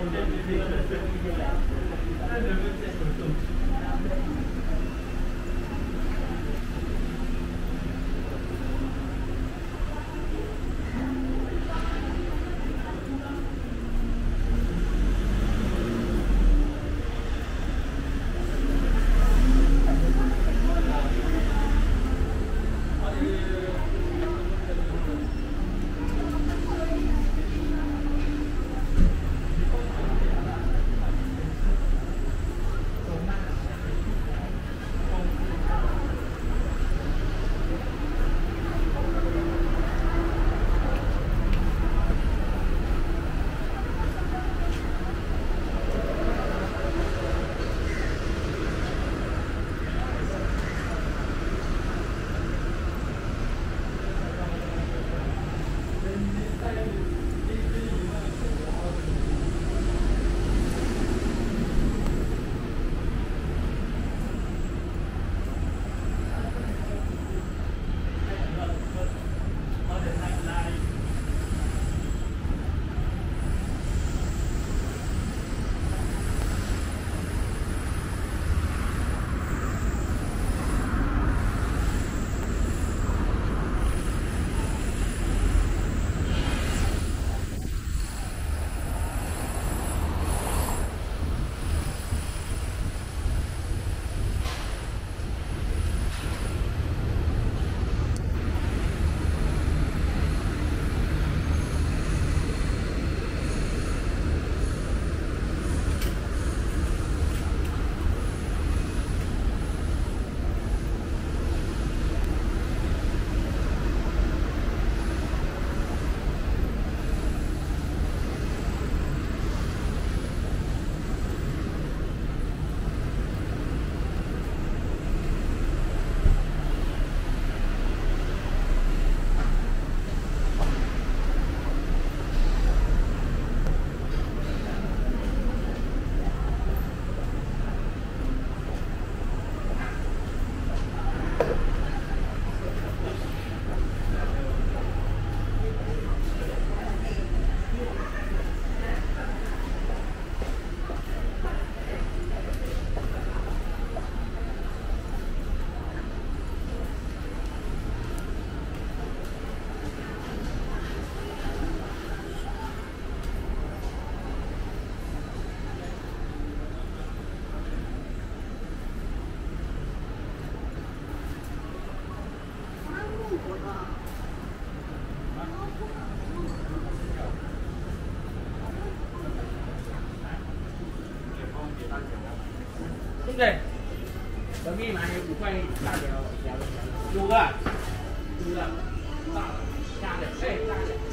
und der Bewegung. Dann wird es gut. 对不对？隔壁买五块大条，五个，五个，大的，大的，哎，大的。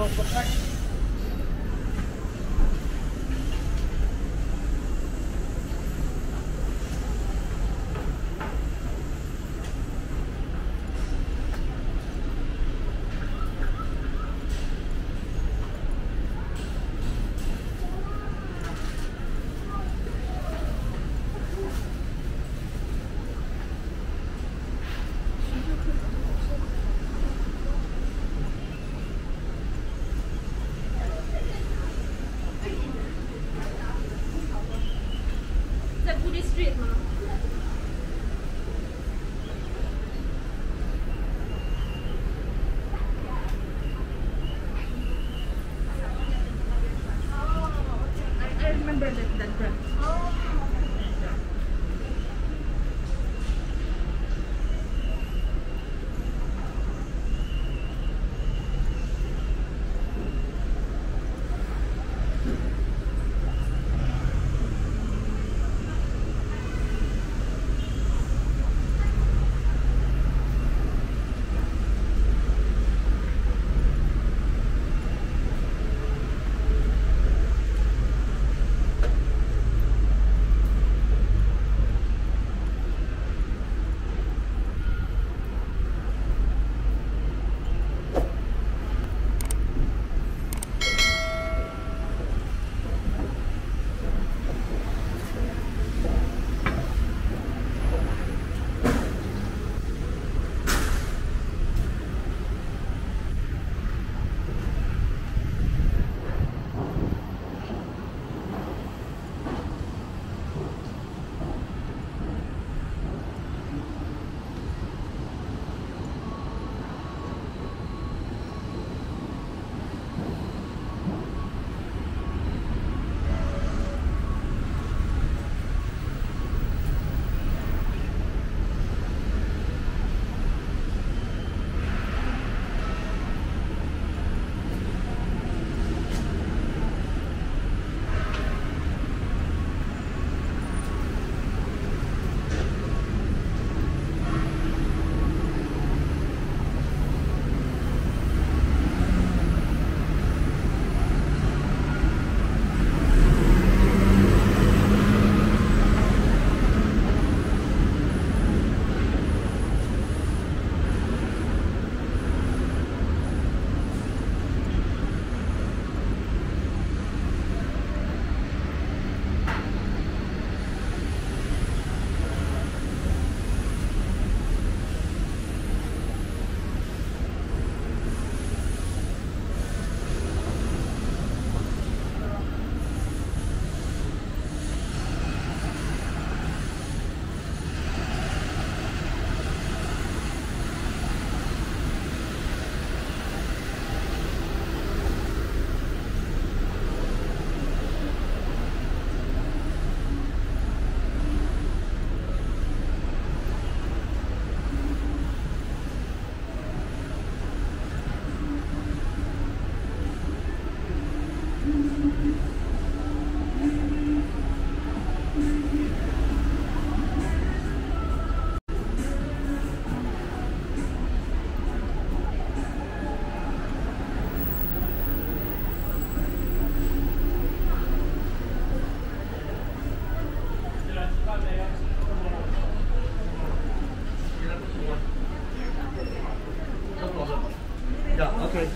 Vamos para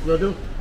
Valeu.